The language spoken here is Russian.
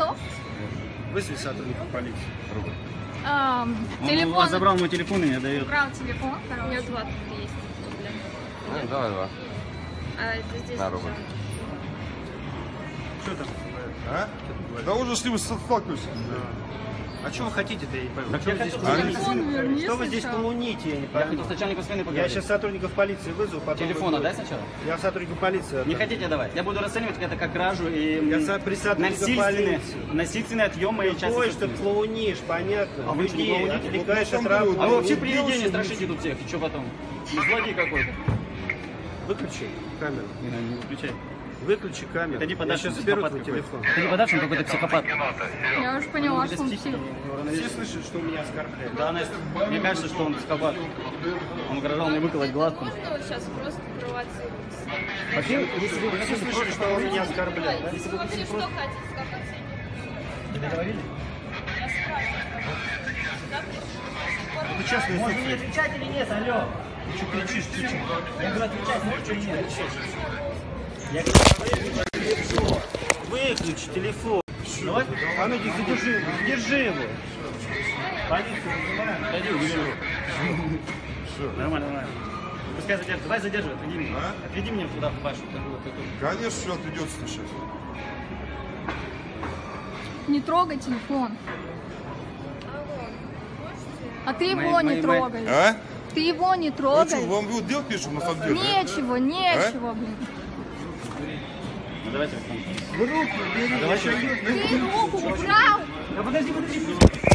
Что? Вызови сотрудников полиции. Он у телефон. вас забрал мой телефон и не дает. Украл телефон. У меня Короче. два тут есть. Ну, давай два. А это здесь На лежат. Что там? А? Да уже с ним сталкиваюсь. А что вы хотите-то, я не пойму? Что вы здесь верни Что вы здесь сначала. клоуните, я не Я пойму. хотел с начальником смены Я сейчас сотрудников полиции вызову, потом... Телефона дай сначала? Я сотруднику полиции. Не хотите давать? Я буду расценивать это как кражу и Я за- при полиции. насильственный отъем моей части. Ой, что клоунишь, понятно. А вы что, не отвлекаешь от работы. А вы вообще привидение страшите тут всех. И что потом? Злодей какой-то. Выключи камеру. Не, надо, не выключай. Выключи камеру. Это не Я подальше, сейчас психопат твой телефон. Это не подальше, он какой-то психопат. Я уже поняла, что он Псих-. Все слышат, что меня оскорбляют. Да, Настя, мне кажется, что он психопат. Он угрожал мне выколоть глаз. там. Можно вот сейчас просто провоцировать? Вообще, если бы Все слышали, что он меня оскорбляет. Вы вообще что хотите, как оцениваете? не договорились? Я спрашиваю. Это частная Можно собственность. отвечать или нет, алло? Ты что кричишь, чуть-чуть? Я говорю, отвечать можете или нет? Я Выключи телефон. Давай. А ну задержи его. Задержи его. Пойди, убери его. Нормально, нормально. Пускай задержит. Давай задерживай, отведи меня. А? Отведи меня туда, в такую. Конечно, все отведется сейчас. Не трогай телефон. А? А ты его Мои- не мои- трогай. А? Ты его не Ну что, трогай. вам делать нечего на самом деле? Нечего, нечего, блин. Ну давай телефон. В руки бери. Давай руку убрал. Да подожди, подожди.